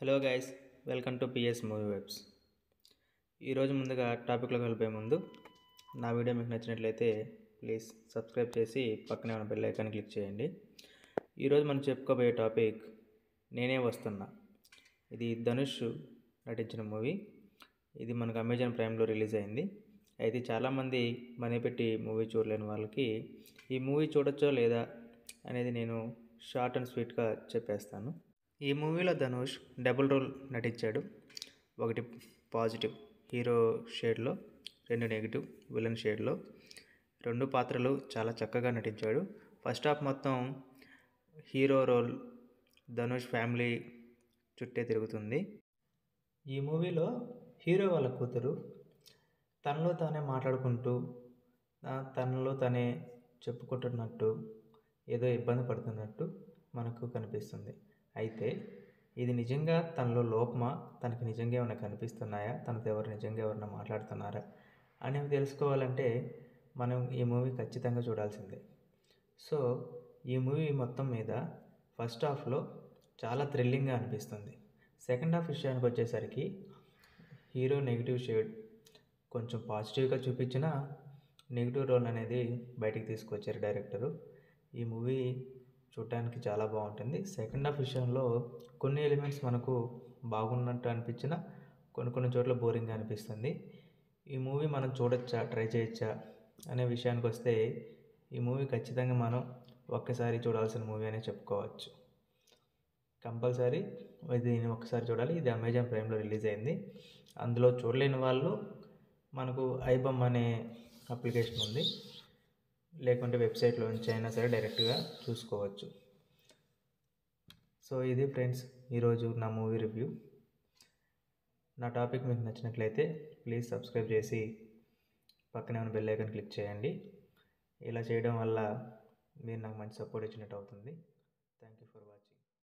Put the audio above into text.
Hello guys welcome to PS movie webs. ఈరోజు ముందుగా టాపిక్లోకి వెళ్ళిపోయే ముందు నా వీడియో మీకు నచ్చినట్లయితే ప్లీజ్ సబ్స్క్రైబ్ చేసి పక్కనే ఉన్న బెల్ ఐకాన్ క్లిక్ చేయండి. ఈరోజు మనం చెప్పుకోబోయే టాపిక్ నేనే వస్తున్నా. ఇది ధనుష్ నటించిన మూవీ. ఇది మనకు అమెజాన్ ప్రైమ్లో రిలీజ్ అయింది. అయితే చాలామంది మనీ పెట్టి మూవీ చూడలేని వాళ్ళకి ఈ మూవీ చూడొచ్చో లేదా అనేది నేను షార్ట్ అండ్ స్వీట్గా చెప్పేస్తాను. ఈ మూవీలో ధనుష్ డబుల్ రోల్ నటించాడు. ఒకటి పాజిటివ్ హీరో షేడ్లో రెండు నెగిటివ్ విలన్ షేడ్లో. రెండు పాత్రలు చాలా చక్కగా నటించాడు. ఫస్ట్ హాఫ్ మొత్తం హీరో రోల్ ధనుష్ ఫ్యామిలీ చుట్టే తిరుగుతుంది. ఈ మూవీలో హీరో వాళ్ళ కూతురు తనలో తానే మాట్లాడుకుంటూ తనలో తనే చెప్పుకుంటున్నట్టు ఏదో ఇబ్బంది పడుతున్నట్టు మనకు కనిపిస్తుంది. అయితే ఇది నిజంగా తనలో లోపమా? తనకి నిజంగా ఏమైనా కనిపిస్తున్నాయా? తనతో ఎవరు నిజంగా ఎవరైనా మాట్లాడుతున్నారా? అనేవి తెలుసుకోవాలంటే మనం ఈ మూవీ ఖచ్చితంగా చూడాల్సిందే. సో ఈ మూవీ మొత్తం మీద ఫస్ట్ హాఫ్లో చాలా థ్రిల్లింగ్గా అనిపిస్తుంది. సెకండ్ హాఫ్ విషయానికి వచ్చేసరికి హీరో నెగిటివ్ షేడ్ కొంచెం పాజిటివ్గా చూపించిన నెగిటివ్ రోల్ అనేది బయటికి తీసుకొచ్చారు డైరెక్టరు. ఈ మూవీ చూడటానికి చాలా బాగుంటుంది. సెకండ్ హాఫ్ విషయంలో కొన్ని ఎలిమెంట్స్ మనకు బాగున్నట్టు అనిపించిన కొన్ని కొన్ని చోట్ల బోరింగ్గా అనిపిస్తుంది. ఈ మూవీ మనం చూడొచ్చా? ట్రై చేయొచ్చా? అనే విషయానికి వస్తే ఈ మూవీ ఖచ్చితంగా మనం ఒక్కసారి చూడాల్సిన మూవీ అనే చెప్పుకోవచ్చు. కంపల్సరీ దీన్ని ఒకసారి చూడాలి. ఇది అమెజాన్ ప్రైమ్లో రిలీజ్ అయింది. అందులో చూడలేని వాళ్ళు మనకు ఐబమ్ అనే అప్లికేషన్ ఉంది. లేకుంటే వెబ్సైట్లో నుంచి అయినా సరే డైరెక్ట్గా చూసుకోవచ్చు. సో ఇది ఫ్రెండ్స్ ఈరోజు నా మూవీ రివ్యూ. నా టాపిక్ మీకు నచ్చినట్లయితే ప్లీజ్ సబ్స్క్రైబ్ చేసి పక్కనే ఉన్న బెల్ ఐకన్ క్లిక్ చేయండి. ఇలా చేయడం వల్ల మీరు నాకు మంచి సపోర్ట్ ఇచ్చినట్టు అవుతుంది. Thank you for watching.